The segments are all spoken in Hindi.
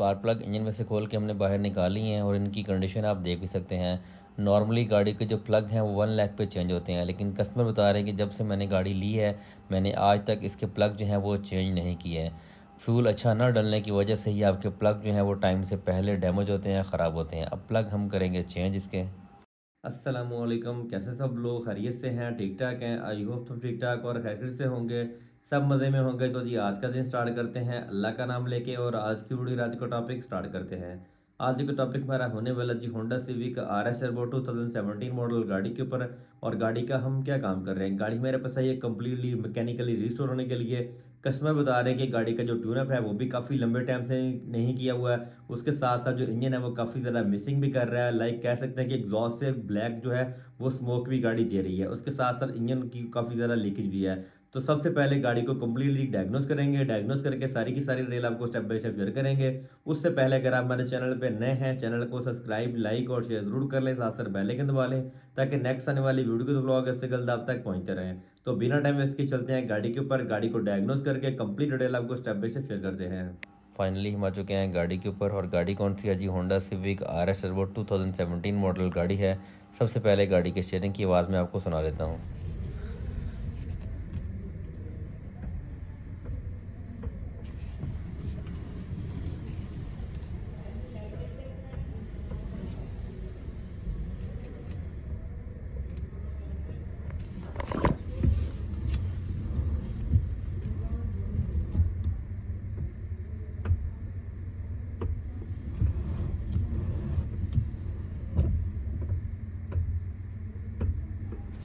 स्पार्क प्लग इंजन में से खोल के हमने बाहर निकाली हैं और इनकी कंडीशन आप देख भी सकते हैं। नॉर्मली गाड़ी के जो प्लग हैं वो वन लाख पे चेंज होते हैं, लेकिन कस्टमर बता रहे हैं कि जब से मैंने गाड़ी ली है, मैंने आज तक इसके प्लग जो हैं वो चेंज नहीं किए हैं। फ्यूल अच्छा ना डलने की वजह से ही आपके प्लग जो हैं वो टाइम से पहले डैमेज होते हैं, ख़राब होते हैं। अब प्लग हम करेंगे चेंज इसके। असलम कैसे सब लोग? खैरियत से हैं? ठीक ठाक हैं? आई होप सब ठीक ठाक और खैरियत से होंगे। सब मज़े में होंगे तो जी आज का दिन स्टार्ट करते हैं। अल्लाह का नाम लेके और आज की वीडियो आज का टॉपिक स्टार्ट करते हैं। आज का टॉपिक मेरा होने वाला जी Honda Civic R S turbo two thousand seventeen model गाड़ी के ऊपर और गाड़ी का हम क्या काम कर रहे हैं? गाड़ी मेरे पास आई है कम्प्लीटली मैकेनिकली रिस्टोर होने के लिए। कस्टमर बता रहे हैं कि गाड़ी का जो ट्यूनअप है वो भी काफ़ी लंबे टाइम से नहीं किया हुआ है। उसके साथ साथ जो इंजन है वो काफ़ी ज़्यादा मिसिंग भी कर रहा है। लाइक कह सकते हैं कि एग्जॉस्ट से ब्लैक जो है वो स्मोक भी गाड़ी दे रही है। उसके साथ साथ इंजन की काफ़ी ज़्यादा लीकेज भी है। तो सबसे पहले गाड़ी को कम्प्लीटली डायग्नोस करेंगे डायग्नोस करके सारी की सारी डिटेल आपको स्टेप बाय स्टेप शेयर करेंगे। उससे पहले अगर आप हमारे चैनल पे नए हैं चैनल को सब्सक्राइब लाइक और शेयर ज़रूर कर लें, साथ साथ बेल आइकन दबा लें, ताकि नेक्स्ट आने वाली वीडियो के ब्लॉग इससे जल्द आप तक पहुँचते रहें। तो बिना टाइम वेस्ट के चलते हैं गाड़ी के ऊपर, गाड़ी को डायग्नोस करके कंप्लीट डिटेल आपको स्टेप बाय स्टेप शेयर करते हैं। फाइनली हम आ चुके हैं गाड़ी के ऊपर, और गाड़ी कौन सी है? जी Honda Civic R S two thousand seventeen model गाड़ी है। सबसे पहले गाड़ी के शेयरिंग की आवाज़ में आपको सुना देता हूँ।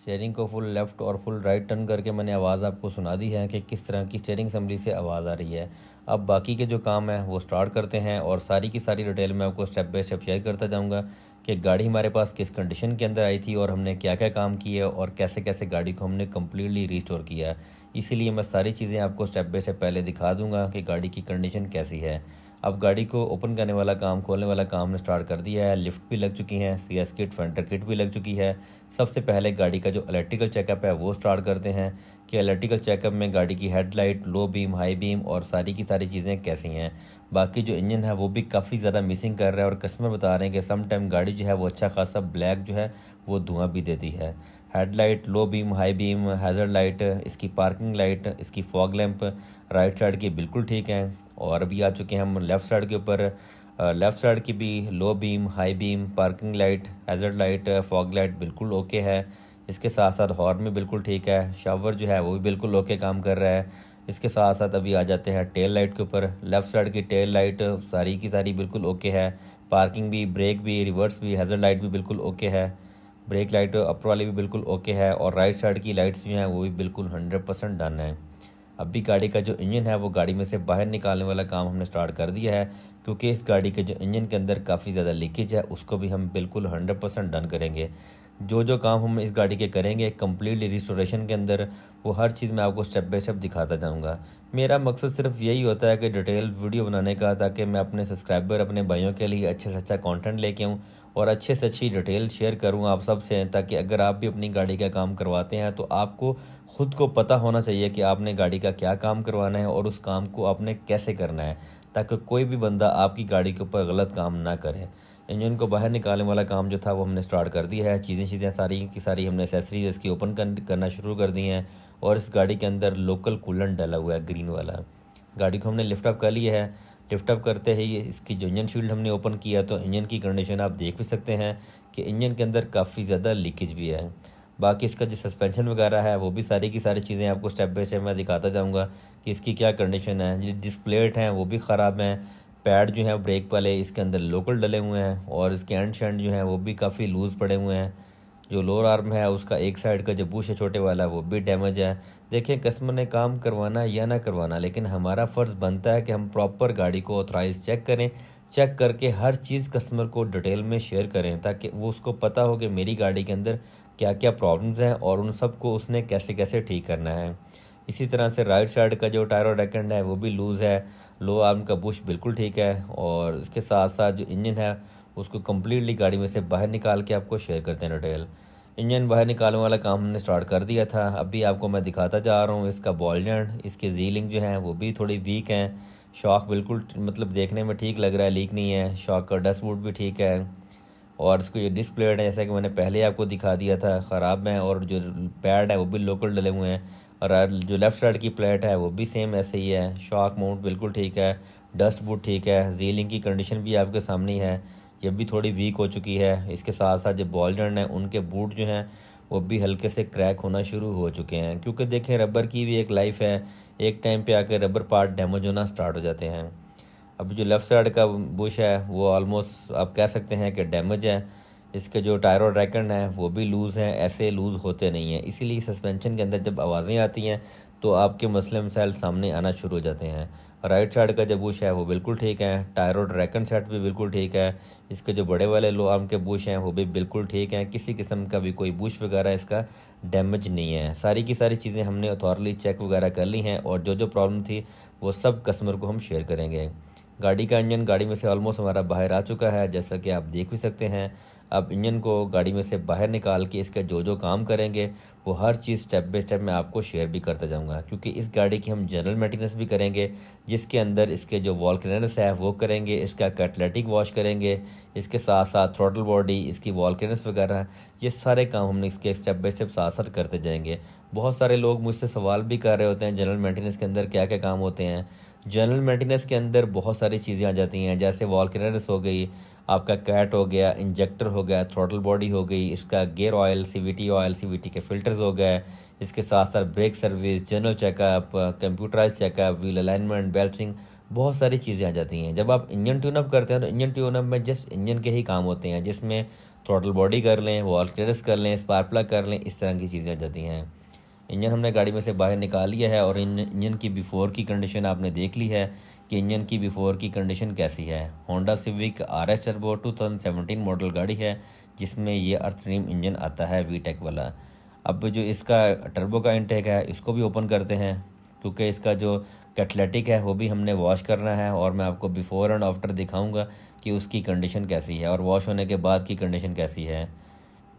स्टेयरिंग को फुल लेफ़्ट और फुल राइट टर्न करके मैंने आवाज़ आपको सुना दी है कि किस तरह की स्टेयरिंग असम्बली से आवाज़ आ रही है। अब बाकी के जो काम है, वो स्टार्ट करते हैं और सारी की सारी डिटेल मैं आपको स्टेप बाय स्टेप शेयर करता जाऊँगा कि गाड़ी हमारे पास किस कंडीशन के अंदर आई थी और हमने क्या क्या काम किया और कैसे कैसे गाड़ी को हमने कम्प्लीटली रिस्टोर किया। इसीलिए मैं सारी चीज़ें आपको स्टेप बाय स्टेप पहले दिखा दूँगा कि गाड़ी की कंडीशन कैसी है। अब गाड़ी को ओपन करने वाला काम, खोलने वाला काम ने स्टार्ट कर दिया है। लिफ्ट भी लग चुकी है सी एस किट फेंटर किट भी लग चुकी है। सबसे पहले गाड़ी का जो इलेक्ट्रिकल चेकअप है, वो स्टार्ट करते हैं कि इलेक्ट्रिकल चेकअप में गाड़ी की headlight low beam high beam और सारी की सारी चीज़ें कैसी हैं। बाकी जो इंजन है, वो भी काफ़ी ज़्यादा मिसिंग कर रहा है और कस्टमर बता रहे हैं कि सम टाइम गाड़ी जो है, वो अच्छा खासा ब्लैक जो है, वो धुआँ भी देती है। Headlight low beam high beam hazard light इसकी पार्किंग लाइट इसकी फॉग लैंप राइट साइड की बिल्कुल ठीक है। और अभी आ चुके हैं हम लेफ़्ट साइड के ऊपर। लेफ़्ट साइड की भी low beam high beam parking light hazard light fog light बिल्कुल ओके है। इसके साथ साथ हॉर्न भी बिल्कुल ठीक है। शावर जो है वो भी बिल्कुल ओके काम कर रहा है। इसके साथ साथ अभी आ जाते हैं टेल लाइट के ऊपर। लेफ़्ट साइड की टेल लाइट सारी की सारी बिल्कुल ओके है। पार्किंग भी ब्रेक भी रिवर्स भी हैज़र लाइट भी बिल्कुल ओके है। ब्रेक लाइट अपर वाली भी बिल्कुल ओके है। और राइट साइड की लाइट्स जो हैं वो भी बिल्कुल हंड्रेड परसेंट डन है। अभी गाड़ी का जो इंजन है, वो गाड़ी में से बाहर निकालने वाला काम हमने स्टार्ट कर दिया है, क्योंकि इस गाड़ी के जो इंजन के अंदर काफ़ी ज़्यादा लीकेज है, उसको भी हम बिल्कुल हंड्रेड परसेंट डन करेंगे। जो जो काम हम इस गाड़ी के करेंगे कम्प्लीटली रिस्टोरेशन के अंदर, वो हर चीज़ मैं आपको स्टेप बाई स्टेप दिखाता जाऊँगा। मेरा मकसद सिर्फ़ यही होता है कि डिटेल वीडियो बनाने का, ताकि मैं अपने सब्सक्राइबर अपने भाइयों के लिए अच्छे से अच्छा कॉन्टेंट लेके आऊँ और अच्छे से अच्छी डिटेल शेयर करूँ आप सबसे, ताकि अगर आप भी अपनी गाड़ी का काम करवाते हैं तो आपको ख़ुद को पता होना चाहिए कि आपने गाड़ी का क्या काम करवाना है और उस काम को आपने कैसे करना है, ताकि कोई भी बंदा आपकी गाड़ी के ऊपर गलत काम ना करे। इंजन को बाहर निकालने वाला काम जो था, वो हमने स्टार्ट कर दिया है। चीज़ें चीज़ें सारी की सारी हमने एसेसरीज इसकी ओपन करना शुरू कर दी हैं और इस गाड़ी के अंदर लोकल कूलन डला हुआ है ग्रीन वाला। गाड़ी को हमने लिफ्ट अप कर लिया है लिफ्ट अप करते ही इसकी जो इंजन शील्ड हमने ओपन किया तो इंजन की कंडीशन आप देख भी सकते हैं कि इंजन के अंदर काफ़ी ज़्यादा लीकेज भी है। बाकी इसका जो सस्पेंशन वगैरह है, वो भी सारी की सारी चीज़ें आपको स्टेप बाई स्टेप मैं दिखाता जाऊँगा कि इसकी क्या कंडीशन है। जो डिस्प्लेट हैं, वो भी ख़राब हैं पैड जो है ब्रेक वाले, इसके अंदर लोकल डले हुए हैं, और इसके एंड शेंड जो हैं, वो भी काफ़ी लूज़ पड़े हुए हैं। जो लोअर आर्म है, उसका एक साइड का जो बुश है छोटे वाला, वो भी डैमेज है। देखिए कस्टमर ने काम करवाना या ना करवाना, लेकिन हमारा फ़र्ज़ बनता है कि हम प्रॉपर गाड़ी को ऑथराइज चेक करें। चेक करके हर चीज़ कस्टमर को डिटेल में शेयर करें, ताकि वो उसको पता हो कि मेरी गाड़ी के अंदर क्या क्या प्रॉब्लम्स हैं और उन सबको उसने कैसे कैसे ठीक करना है। इसी तरह से राइट साइड का जो टायर और डेकेंड है, वो भी लूज़ है। लो आर्म का बुश बिल्कुल ठीक है और इसके साथ साथ जो इंजन है उसको कम्प्लीटली गाड़ी में से बाहर निकाल के आपको शेयर करते हैं डिटेल इंजन बाहर निकालने वाला काम हमने स्टार्ट कर दिया था. अभी आपको मैं दिखाता जा रहा हूँ इसका बॉल जॉइंट इसके जीलिंग जो है, वो भी थोड़ी वीक हैं. शॉक बिल्कुल मतलब देखने में ठीक लग रहा है लीक नहीं है. शॉक का डस्ट बूट भी ठीक है. और इसको ये डिस्क प्लेट है, जैसा कि मैंने पहले आपको दिखा दिया था. ख़राब है और जो पैड है, वो भी लोकल डले हुए हैं. और जो लेफ़्ट साइड की प्लेट है, वो भी सेम ऐसे ही है. शॉक माउंट बिल्कुल ठीक है. डस्ट बूट ठीक है. जीलिंग की कंडीशन भी आपके सामने है. ये भी थोड़ी वीक हो चुकी है। इसके साथ साथ जो बॉल जर्न है, उनके बूट जो हैं, वो भी हल्के से क्रैक होना शुरू हो चुके हैं। क्योंकि देखें रबर की भी एक लाइफ है। एक टाइम पे आकर रबर पार्ट डैमेज होना स्टार्ट हो जाते हैं। अभी जो लेफ़्ट साइड का बुश है, वो ऑलमोस्ट आप कह सकते हैं कि डैमेज है। इसके जो टायरो ड्रैकन है, वो भी लूज़ हैं। ऐसे लूज़ होते नहीं हैं। इसीलिए सस्पेंशन के अंदर जब आवाज़ें आती हैं तो आपके मसले मसाइल सामने आना शुरू हो जाते हैं। राइट साइड का जो बुश है, वो बिल्कुल ठीक है। टायरो ड्रैकन सेट भी बिल्कुल ठीक है। इसके जो बड़े वाले लो आर्म के बुश हैं, वो भी बिल्कुल ठीक हैं। किसी किस्म का भी कोई बुश वगैरह इसका डैमेज नहीं है। सारी की सारी चीज़ें हमने अथॉरली चेक वगैरह कर ली हैं और जो जो प्रॉब्लम थी, वो सब कस्टमर को हम शेयर करेंगे। गाड़ी का इंजन गाड़ी में से ऑलमोस्ट हमारा बाहर आ चुका है, जैसा कि आप देख भी सकते हैं। अब इंजन को गाड़ी में से बाहर निकाल के इसके जो जो काम करेंगे, वो हर चीज़ स्टेप बाई स्टेप मैं आपको शेयर भी करता जाऊँगा। क्योंकि इस गाड़ी की हम जनरल मेंटेनेंस भी करेंगे, जिसके अंदर इसके जो वॉल क्लियरेंस है, वो करेंगे, इसका कैटलेटिक वॉश करेंगे, इसके साथ साथ थ्रोटल बॉडी इसकी वॉल क्लियरेंस वगैरह, ये सारे काम हम इसके स्टेप बाई स्टेप साथ साथ करते जाएँगे। बहुत सारे लोग मुझसे सवाल भी कर रहे होते हैं जनरल मेंटेनेंस के अंदर क्या क्या काम होते हैं। जनरल मेंटेनेंस के अंदर बहुत सारी चीज़ें आ जाती हैं, जैसे वॉल क्लियरेंस हो गई आपका कैट हो गया, इंजेक्टर हो गया थ्रोटल बॉडी हो गई, इसका gear oil CVT oil CVT के फिल्टर्स हो गए, इसके साथ साथ brake service general checkup computerize checkup wheel alignment balancing बहुत सारी चीज़ें आ जाती हैं। जब आप इंजन ट्यूनअप करते हैं तो इंजन ट्यूनअप में जस्ट इंजन के ही काम होते हैं, जिसमें थ्रोटल बॉडी कर लें वॉल क्लियरस कर लें स्पार्क प्लग कर लें, इस तरह की चीज़ें आ जाती हैं। इंजन हमने गाड़ी में से बाहर निकाल लिया है और इंजन की बिफोर की कंडीशन आपने देख ली है। कि इंजन की बिफोर की कंडीशन कैसी है? Honda Civic R S turbo two model गाड़ी है, जिसमें ये अर्थरीम इंजन आता है वी टेक वाला। अब जो इसका टर्बो का इंटेक है, इसको भी ओपन करते हैं, क्योंकि इसका जो कैटलेटिक है, वो भी हमने वॉश करना है, और मैं आपको बिफोर एंड आफ्टर दिखाऊँगा कि उसकी कंडीशन कैसी है, और वॉश होने के बाद की कंडीशन कैसी है।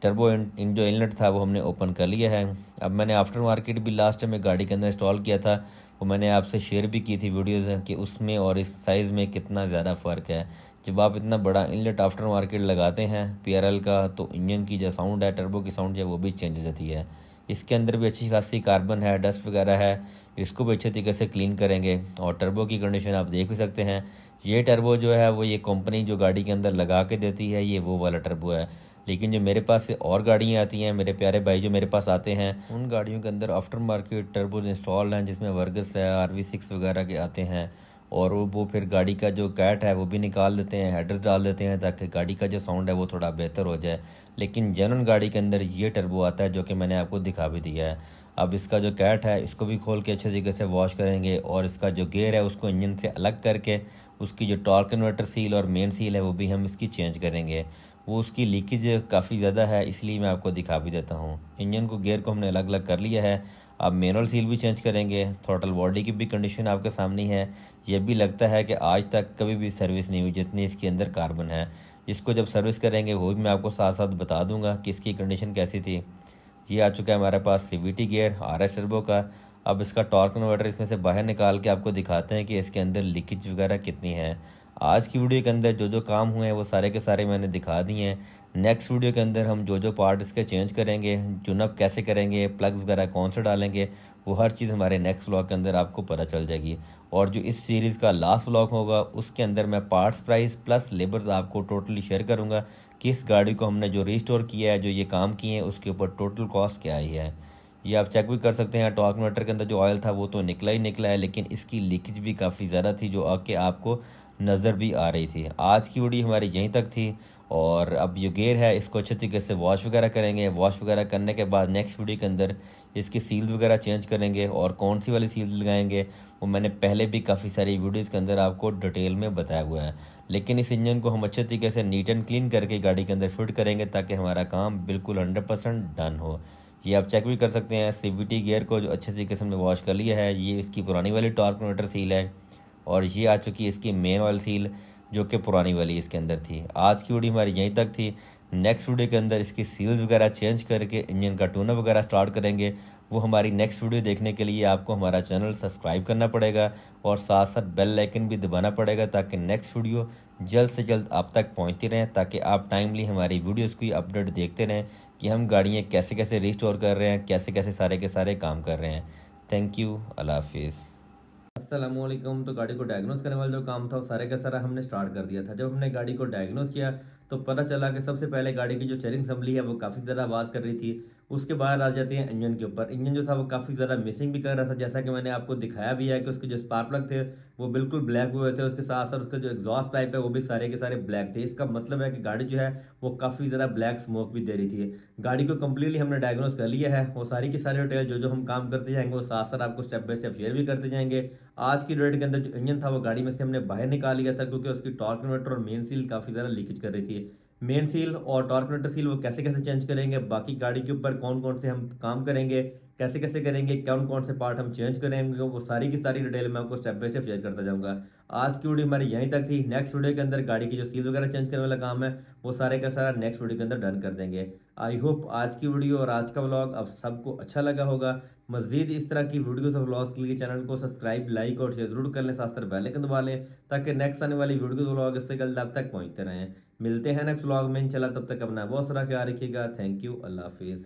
टर्बो इन जो इनलेट था, वो हमने ओपन कर लिया है। अब मैंने आफ्टर मार्केट भी लास्ट में गाड़ी के अंदर इंस्टॉल किया था वो मैंने आपसे शेयर भी की थी वीडियोज़ कि उसमें और इस साइज़ में कितना ज़्यादा फ़र्क है। जब आप इतना बड़ा इनलेट आफ्टर मार्केट लगाते हैं पीआरएल का तो इंजन की जो साउंड है टर्बो की साउंड है, वो भी चेंज हो जाती है। इसके अंदर भी अच्छी खासी कार्बन है डस्ट वगैरह है, इसको भी अच्छे तरीके से क्लीन करेंगे। और टर्बो की कंडीशन आप देख भी सकते हैं। ये टर्बो जो है, वो ये कंपनी जो गाड़ी के अंदर लगा के देती है, ये वो वाला टर्बो है। लेकिन जो मेरे पास से और गाड़ियाँ आती हैं, मेरे प्यारे भाई जो मेरे पास आते हैं, उन गाड़ियों के अंदर आफ्टर मार्केट टर्बोज इंस्टॉल हैं, जिसमें वर्गस है आर वी सिक्स वगैरह के आते हैं, और वो फिर गाड़ी का जो कैट है, वो भी निकाल देते हैं हेडर्स डाल देते हैं, ताकि गाड़ी का जो साउंड है, वो थोड़ा बेहतर हो जाए। लेकिन जनरल गाड़ी के अंदर ये टर्बो आता है, जो कि मैंने आपको दिखा भी दिया है। अब इसका जो कैट है, इसको भी खोल के अच्छे तरीके से वॉश करेंगे, और इसका जो गेयर है, उसको इंजन से अलग करके, उसकी जो टॉर्क कन्वर्टर सील और मेन सील है, वो भी हम इसकी चेंज करेंगे। वो उसकी लीकेज काफ़ी ज़्यादा है, इसलिए मैं आपको दिखा भी देता हूँ। इंजन को गेयर को हमने अलग अलग कर लिया है। अब मैनुअल सील भी चेंज करेंगे थ्रोटल बॉडी की भी कंडीशन आपके सामने है। यह भी लगता है कि आज तक कभी भी सर्विस नहीं हुई, जितनी इसके अंदर कार्बन है। इसको जब सर्विस करेंगे, वो भी मैं आपको साथ साथ बता दूँगा कि इसकी कंडीशन कैसी थी। ये आ चुका है हमारे पास C gear R S turbo का। अब इसका टॉर्क कन्वर्टर इसमें से बाहर निकाल के आपको दिखाते हैं कि इसके अंदर लीकेज वगैरह कितनी है। आज की वीडियो के अंदर जो जो काम हुए हैं, वो सारे के सारे मैंने दिखा दिए हैं। नेक्स्ट वीडियो के अंदर हम जो जो पार्ट इसके चेंज करेंगे चुनअप कैसे करेंगे प्लग्स वगैरह कौन से डालेंगे, वो हर चीज़ हमारे नेक्स्ट व्लॉग के अंदर आपको पता चल जाएगी। और जो इस सीरीज़ का लास्ट व्लॉग होगा, उसके अंदर मैं पार्ट्स प्राइस प्लस लेबर्स आपको टोटली शेयर करूँगा कि इस गाड़ी को हमने जो रिस्टोर किया है, जो ये काम किए हैं, उसके ऊपर टोटल कॉस्ट क्या आई है। ये आप चेक भी कर सकते हैं टॉक मीटर के अंदर जो ऑयल था, वो तो निकला ही निकला है, लेकिन इसकी लीकेज भी काफ़ी ज़्यादा थी, जो आके आपको नज़र भी आ रही थी। आज की वीडियो हमारी यहीं तक थी और अब ये गेयर है, इसको अच्छे तरीके से वॉश वगैरह करेंगे। वॉश वगैरह करने के बाद नेक्स्ट वीडियो के अंदर इसकी सील्स वगैरह चेंज करेंगे और कौन सी वाली सील्स लगाएँगे, वो मैंने पहले भी काफ़ी सारी वीडियोज़ के अंदर आपको डिटेल में बताया हुआ है। लेकिन इस इंजन को हम अच्छे तरीके से नीट एंड क्लीन करके गाड़ी के अंदर फिट करेंगे ताकि हमारा काम बिल्कुल हंड्रेड परसेंट डन हो। ये आप चेक भी कर सकते हैं सी गियर को जो अच्छे तरीके से हमने वॉश कर लिया है, ये इसकी पुरानी वाली टॉर्क मोटर सील है। और ये आ चुकी है इसकी मेन ऑयल सील जो कि पुरानी वाली इसके अंदर थी। आज की वीडियो हमारी यहीं तक थी। नेक्स्ट वीडियो के अंदर इसकी सील्स वगैरह चेंज करके इंजन का टूनअप वगैरह स्टार्ट करेंगे। वो हमारी नेक्स्ट वीडियो देखने के लिए आपको हमारा चैनल सब्सक्राइब करना पड़ेगा और साथ साथ बेल लाइकन भी दबाना पड़ेगा ताकि नेक्स्ट वीडियो जल्द से जल्द आप तक पहुँचती रहें, ताकि आप टाइमली हमारी वीडियोस की अपडेट देखते रहें कि हम गाड़ियाँ कैसे कैसे रिस्टोर कर रहे हैं कैसे कैसे सारे के सारे काम कर रहे हैं। थैंक यू अल्लाह हाफिज़। असलम तो गाड़ी को डायग्नोस करने वाला जो काम था, वो सारे का सारा हमने स्टार्ट कर दिया था। जब हमने गाड़ी को डायग्नोस किया तो पता चला कि सबसे पहले गाड़ी की जो चेयरिंग असम्बली है, वो काफ़ी ज़्यादा आवाज़ कर रही थी। उसके बाद आ जाते हैं इंजन के ऊपर। इंजन जो था, वो काफ़ी ज़्यादा मिसिंग भी कर रहा था। जैसा कि मैंने आपको दिखाया भी है कि उसके जो स्पार्क प्लग थे, वो बिल्कुल ब्लैक हुए थे। उसके साथ साथ उसका जो एग्जॉस्ट पाइप है, वो भी सारे के सारे ब्लैक थे। इसका मतलब है कि गाड़ी जो है, वो काफ़ी ज़्यादा ब्लैक स्मोक भी दे रही थी। गाड़ी को कम्प्लीटली हमने डायग्नोस कर लिया है। वो सारी की सारी डिटेल जो जो हम काम करते जाएँगे, वो साथ साथ आपको स्टेप बाय स्टेप शेयर भी करते जाएँगे। आज की डेट के अंदर जो इंजन था, वो गाड़ी में से हमने बाहर निकाल लिया था, क्योंकि उसकी टॉर्क इन्वर्टर और मेन सील काफ़ी ज़्यादा लीकेज कर रही थी। मेन सील और टॉर्क सील वो कैसे कैसे चेंज करेंगे, बाकी गाड़ी के ऊपर कौन कौन से हम काम करेंगे, कैसे कैसे करेंगे, कौन कौन से पार्ट हम चेंज करेंगे, वो सारी की सारी डिटेल मैं आपको स्टेप बाय स्टेप शेयर करता जाऊँगा। आज की वीडियो हमारी यहीं तक थी। नेक्स्ट वीडियो के अंदर गाड़ी की जो सील वगैरह चेंज करने वाला काम है, वो सारे का सारा नेक्स्ट वीडियो के अंदर डन कर देंगे। आई होप आज की वीडियो और आज का ब्लॉग अब सबको अच्छा लगा होगा। मजीद इस तरह की वीडियोस और व्लॉग्स के लिए चैनल को सब्सक्राइब लाइक और शेयर ज़रूर कर लें साथ साथ दबा लें, ताकि नेक्स्ट आने वाली वीडियो ब्लॉग इससे जल्द आप तक पहुँचते रहें। मिलते हैं नेक्स्ट ब्लॉग में इन तब तक अपना बहुत सारा ख्याल रखिएगा। थैंक यू अल्लाह हाफिज़।